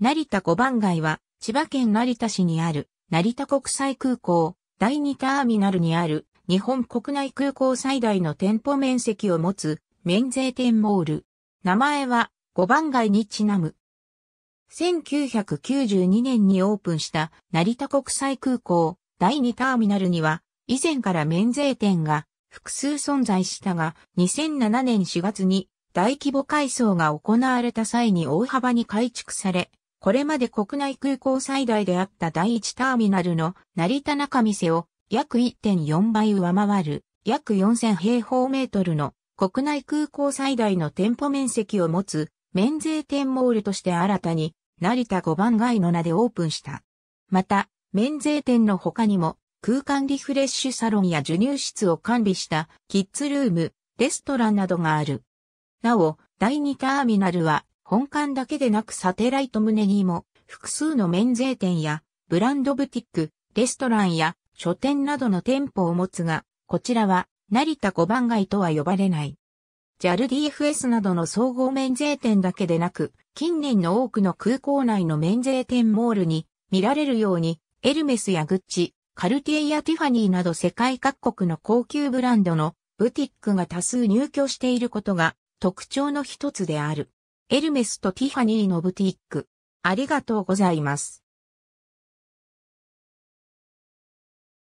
成田五番街は千葉県成田市にある成田国際空港第2ターミナルにある日本国内空港最大の店舗面積を持つ免税店モール。名前は五番街にちなむ。1992年にオープンした成田国際空港第2ターミナルには以前から免税店が複数存在したが2007年4月に大規模改装が行われた際に大幅に改築され、これまで国内空港最大であった第1ターミナルの成田中店を約1.4倍上回る約4000平方メートルの国内空港最大の店舗面積を持つ免税店モールとして新たに成田5番街の名でオープンした。また、免税店の他にも空間リフレッシュサロンや授乳室を完備したキッズルーム、レストランなどがある。なお、第2ターミナルは本館だけでなくサテライト棟にも複数の免税店やブランドブティック、レストランや書店などの店舗を持つが、こちらは成田小番街とは呼ばれない。JALDFS などの総合免税店だけでなく、近年の多くの空港内の免税店モールに見られるように、エルメスやグッチ、カルティエやティファニーなど世界各国の高級ブランドのブティックが多数入居していることが特徴の一つである。エルメスとティファニーのブティック。ありがとうございます。